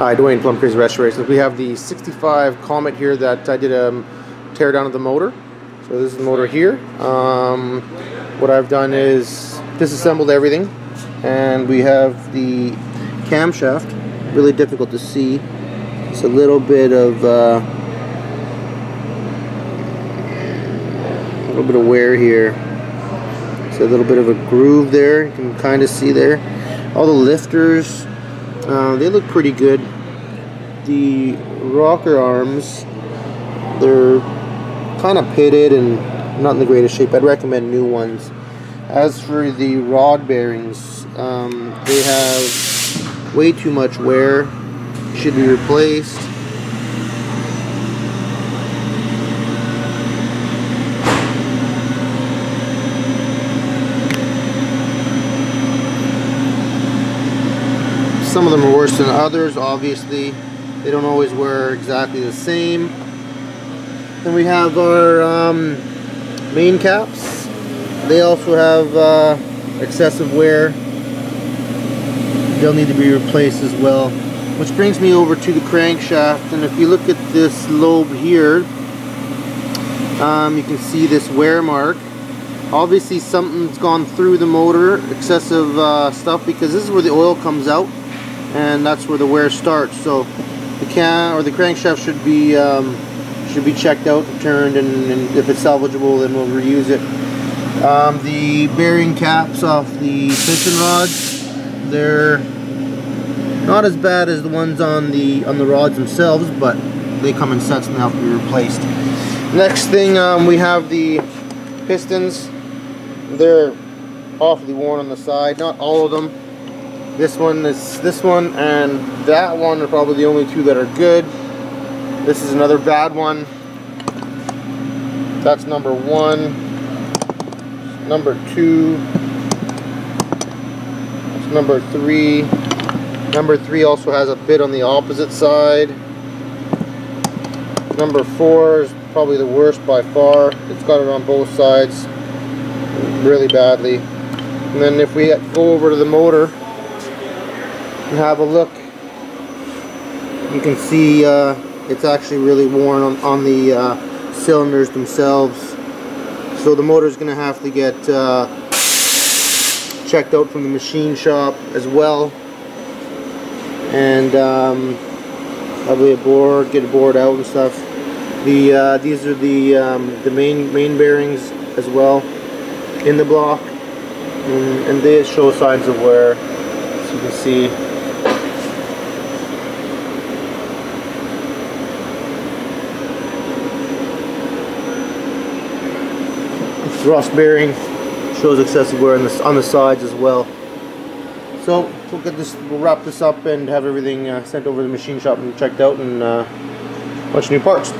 Hi, Dwayne Plum Crazy Restoration. We have the 65 Comet here that I did a um, tear down of the motor. So this is the motor here. Um, what I've done is disassembled everything and we have the camshaft. Really difficult to see. It's a little bit of uh, a little bit of wear here. It's a little bit of a groove there. You can kind of see there. All the lifters uh, they look pretty good. The rocker arms, they're kind of pitted and not in the greatest shape. I'd recommend new ones. As for the rod bearings, um, they have way too much wear. Should be replaced. Some of them are worse than others, obviously. They don't always wear exactly the same. Then we have our um, main caps. They also have uh, excessive wear. They'll need to be replaced as well. Which brings me over to the crankshaft. And if you look at this lobe here, um, you can see this wear mark. Obviously something's gone through the motor, excessive uh, stuff, because this is where the oil comes out and that's where the wear starts. So the can or the crankshaft should be um, should be checked out, returned, and, and, if it's salvageable, then we'll reuse it. Um, the bearing caps off the piston rods, they're not as bad as the ones on the on the rods themselves, but they come in sets and have to be replaced. Next thing, um, we have the pistons. They're awfully worn on the side. Not all of them this one is this one and that one are probably the only two that are good. This is another bad one. That's number one. Number two. That's number three. Number three also has a bit on the opposite side. Number four is probably the worst by far. It's got it on both sides really badly. And then if we go over to the motor, have a look. You can see uh, it's actually really worn on, on the uh, cylinders themselves. So the motor is going to have to get uh, checked out from the machine shop as well. And um, probably a board get a bored out and stuff. The uh, these are the um, the main main bearings as well in the block. And, and they show signs of wear so you can see thrust bearing shows excessive wear on the, on the sides as well. So we'll get this we'll wrap this up and have everything uh, sent over to the machine shop and checked out and uh, bunch of new parts